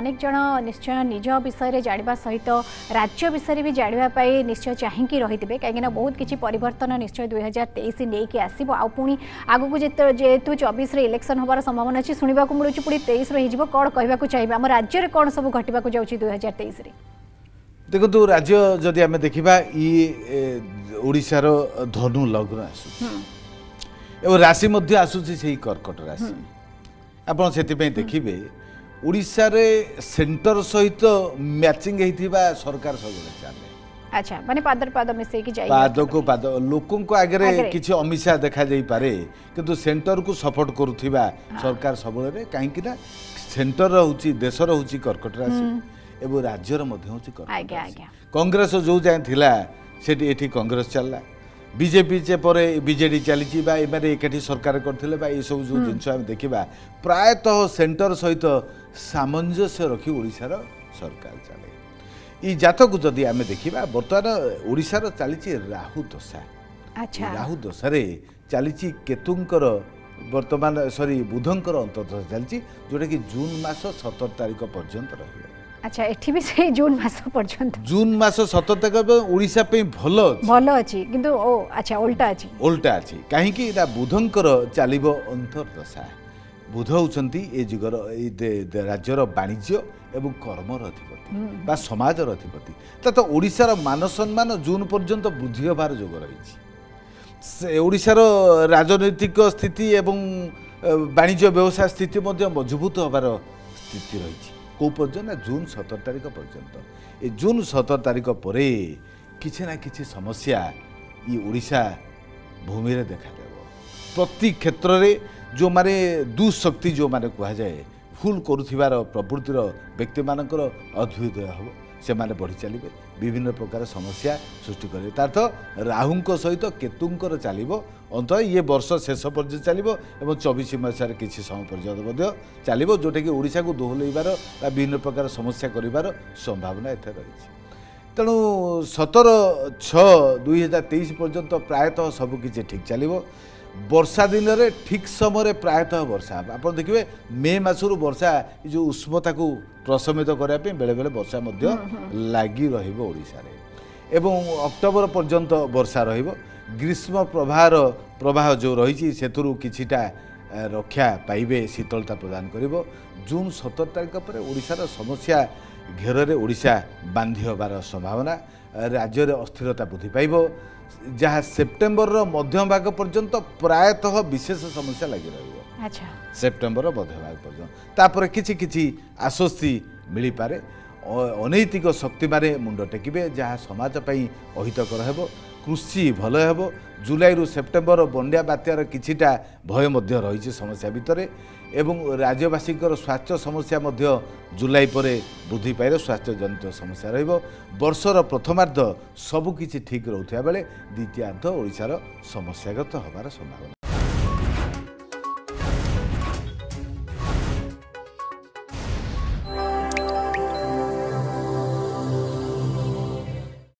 অনেক জন নিশ্চয় নিজ বিষয়ে জাঁয়া সহিত রাজ্য বিষয়ে বি জাঁয়া নিশ্চয় চাহিকি রহিবে কিনা বহুত কিছু পরিবর্তন নিশ্চয় দুই হাজার তেইশ নিয়ে আসব আপনি আগুক যেহেতু চবিশে ইলেকশন হবার সম্ভাবনা আছে শুণবা মিলুଛି পুঁ তেইশে হয়ে কণ কহবাক চাইবে আমার রাজ্যের কণ সব ঘটবাক যাচ্ছি দুই হাজার তেইশে ଦେଖନ୍ତୁ ରାଜ୍ୟ ଯଦି ଆମେ ଦେଖିବା ଇଏ ଓଡ଼ିଶାର ଧନୁ ଲଗ୍ନ ଆସୁଛି ଏବଂ ରାଶି ମଧ୍ୟ ଆସୁଛି ସେଇ କର୍କଟ ରାଶି ଆପଣ ସେଥିପାଇଁ ଦେଖିବେ ଓଡ଼ିଶାରେ ସେଣ୍ଟର ସହିତ ମ୍ୟାଚିଂ ହେଇଥିବା ସରକାର ସବୁବେଳେ ଚାଲେ আচ্ছা মানে পাদর পাদ মিশাইকি যাই পাদকু পাদ লোকঙ্ক আগরে কিছু অমিশা দেখা যাই পারে কিন্তু সেন্টর কু সাপোর্ট করুথিবা সরকার সবলরে কাহিকি না সেন্টর হচ্ছে দেশর হচ্ছে কর্কট রাশি এবং রাজ্যর মধ্যে হচ্ছে কর্কট আজ্ঞা আজ্ঞা কংগ্রেস যৌ যায় থিলা সেটি এটি কংগ্রেস চাললা বিজেপি পরে বিজেডি চালিছি বা এমানে একাঠি সরকার করলে বা এইসব যে জিনিস আমি দেখা প্রায়তঃ সেন্টর সহিত সামঞ্জস্য রক্ষি ওড়িশার সরকার চালে এই জাতক যদি আমি দেখা বর্তমান ওড়িশার চালিছি রাহু দশা রাহু দশারে চালিছি কেতুঙ্কর বর্তমান সরি বুধঙ্কর অন্তর্দশা চালিছি যেটাকি জুন মাস সতের তারিখ পর্যন্ত রহবে আচ্ছা এটি বি সেই জুন মাস পর্যন্ত জুন মাস সততা কবে ওড়িশা পে ভালো ভালো আছে কিন্তু ও আচ্ছা উল্টা আছে উল্টা আছে কাহিকি এটা বুধঙ্কর চালিব অন্তর্দশা বুধ হচ্ছেন এ যুগর এই রাজ্যর বাণিজ্য এবং কর্মর অধিপতি বা সমাজর অধিপতি তা তো ওড়িশার মান সম্মান জুন পর্যন্ত বৃদ্ধি হবার যোগ রয়েছে ওড়িশার রাজনৈতিক স্থিতি এবং বাণিজ্য ব্যবসায় স্থিতি মধ্যে মজবুত হবার স্থিতি রয়েছে କେଉଁ ପର୍ଯ୍ୟନ୍ତ ନା ଜୁନ୍ ସତର ତାରିଖ ପର୍ଯ୍ୟନ୍ତ ଏ ଜୁନ୍ ସତର ତାରିଖ ପରେ କିଛି ନା କିଛି ସମସ୍ୟା ଇ ଓଡ଼ିଶା ଭୂମିରେ ଦେଖାଦେବ ପ୍ରତି କ୍ଷେତ୍ରରେ ଯେଉଁମାନେ ଦୁଃଶକ୍ତି ଯେଉଁମାନେ କୁହାଯାଏ ଭୁଲ କରୁଥିବାର ପ୍ରବୃତ୍ତିର ବ୍ୟକ୍ତିମାନଙ୍କର ଅଦ୍ଭୁତ ହେବ ସେମାନେ ବଢ଼ି ଚାଲିବେ ବିଭିନ୍ନ ପ୍ରକାର ସମସ୍ୟା ସୃଷ୍ଟି କରିବେ ତାର୍ଥ ରାହୁଙ୍କ ସହିତ କେତୁଙ୍କର ଚାଲିବ ଅନ୍ତତଃ ଇଏ ବର୍ଷ ଶେଷ ପର୍ଯ୍ୟନ୍ତ ଚାଲିବ ଏବଂ ଚବିଶ ମସିହାରେ କିଛି ସମୟ ପର୍ଯ୍ୟନ୍ତ ମଧ୍ୟ ଚାଲିବ ଯେଉଁଟାକି ଓଡ଼ିଶାକୁ ଦୋହଲେଇବାର ବା ବିଭିନ୍ନ ପ୍ରକାର ସମସ୍ୟା କରିବାର ସମ୍ଭାବନା ଏଠାରେ ରହିଛି ତେଣୁ ସତର ଛଅ ଦୁଇହଜାର ତେଇଶ ପର୍ଯ୍ୟନ୍ତ ପ୍ରାୟତଃ ସବୁକିଛି ଠିକ୍ ଚାଲିବ ବର୍ଷା ଦିନରେ ଠିକ୍ ସମୟରେ ପ୍ରାୟତଃ ବର୍ଷା ହେବ ଆପଣ ଦେଖିବେ ମେ ମାସରୁ ବର୍ଷା ଏ ଯେଉଁ ଉଷ୍ମତାକୁ ପ୍ରଶମିତ କରିବା ପାଇଁ ବେଳେବେଳେ ବର୍ଷା ମଧ୍ୟ ଲାଗି ରହିବ ଓଡ଼ିଶାରେ ଏବଂ ଅକ୍ଟୋବର ପର୍ଯ୍ୟନ୍ତ ବର୍ଷା ରହିବ ଗ୍ରୀଷ୍ମ ପ୍ରବାହର ପ୍ରବାହ ଯେଉଁ ରହିଛି ସେଥିରୁ କିଛିଟା ରକ୍ଷା ପାଇବେ ଶୀତଳତା ପ୍ରଦାନ କରିବ ଜୁନ୍ ସତର ତାରିଖ ପରେ ଓଡ଼ିଶାର ସମସ୍ୟା ଘେରରେ ଓଡ଼ିଶା ବାନ୍ଧି ହେବାର ସମ୍ଭାବନା ରାଜ୍ୟରେ ଅସ୍ଥିରତା ବୃଦ୍ଧି ପାଇବ ଯାହା ସେପ୍ଟେମ୍ବରର ମଧ୍ୟଭାଗ ପର୍ଯ୍ୟନ୍ତ ପ୍ରାୟତଃ ବିଶେଷ ସମସ୍ୟା ଲାଗି ରହିବ ସେପ୍ଟେମ୍ବରର ମଧ୍ୟଭାଗ ପର୍ଯ୍ୟନ୍ତ ତାପରେ କିଛି କିଛି ଆଶ୍ୱସ୍ତି ମିଳିପାରେ ଅନୈତିକ ଶକ୍ତିମାନେ ମୁଣ୍ଡ ଟେକିବେ ଯାହା ସମାଜ ପାଇଁ ଅହିତକର ହେବ କୃଷି ଭଲ ହେବ ଜୁଲାଇରୁ ସେପ୍ଟେମ୍ବର ବନ୍ୟା ବାତ୍ୟାର କିଛିଟା ଭୟ ମଧ୍ୟ ରହିଛି ସମସ୍ୟା ଭିତରେ ଏବଂ ରାଜ୍ୟବାସୀଙ୍କର ସ୍ୱାସ୍ଥ୍ୟ ସମସ୍ୟା ମଧ୍ୟ ଜୁଲାଇ ପରେ ବୃଦ୍ଧି ପାଇବ ସ୍ୱାସ୍ଥ୍ୟଜନିତ ସମସ୍ୟା ରହିବ ବର୍ଷର ପ୍ରଥମାର୍ଦ୍ଧ ସବୁକିଛି ଠିକ୍ ରହୁଥିବା ବେଳେ ଦ୍ୱିତୀୟାର୍ଦ୍ଧ ଓଡ଼ିଶାର ସମସ୍ୟାଗତ ହେବାର ସମ୍ଭାବନା